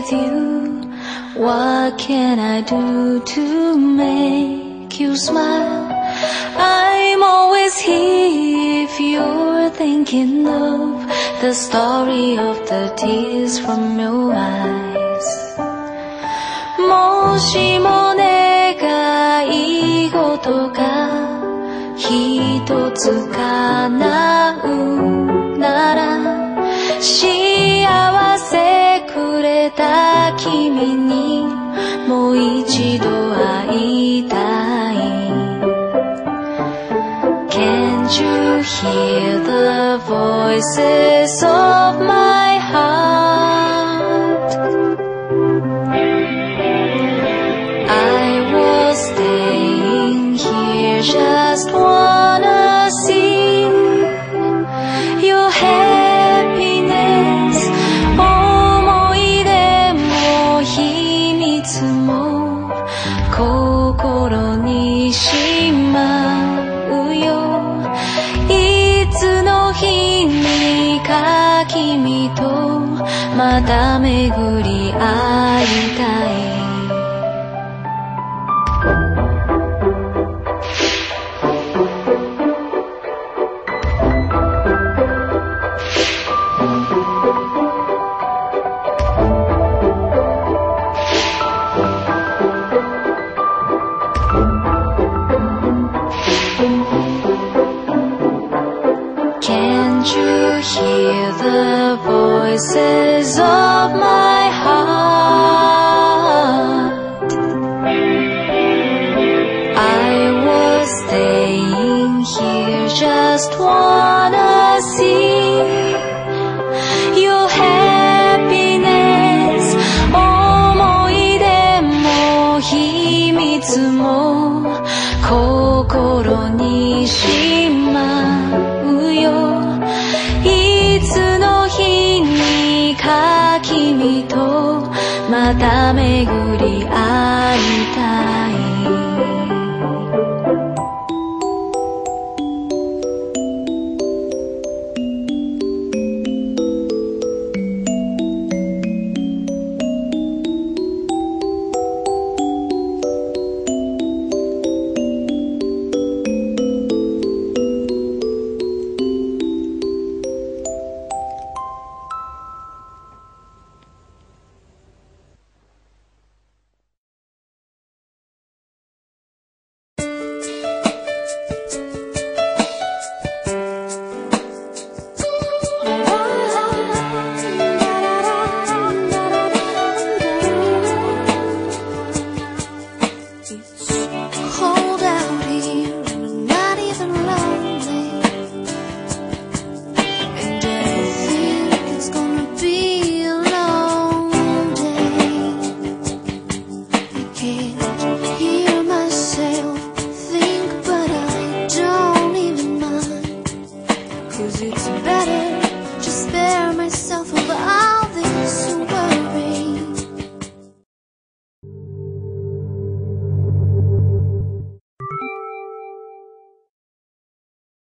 with you. What can I do to make you smile? I'm always here if you're thinking of the story of the tears from your eyes. 혹시 내가 이것도가 히도츠가 나우나라 시아와 れた君にもう一度会いたい Can't you hear the voices 君とまた巡り会いたい hear the voices of my heart? I was staying here just wanna see your happiness 思い出も秘密も心 また巡り会いたい Cause it's better